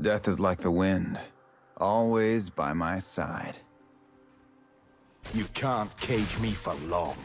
Death is like the wind, always by my side. You can't cage me for long.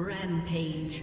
Rampage.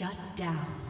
Shut down.